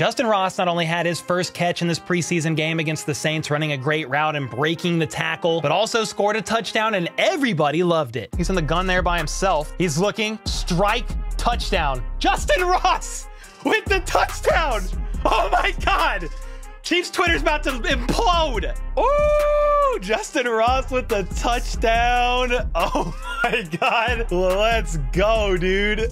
Justyn Ross not only had his first catch in this preseason game against the Saints, running a great route and breaking the tackle, but also scored a touchdown, and everybody loved it. He's in the gun there by himself. He's looking, strike, touchdown. Justyn Ross with the touchdown. Oh my God. Chiefs Twitter's about to implode. Ooh, Justyn Ross with the touchdown. Oh my God. Let's go, dude.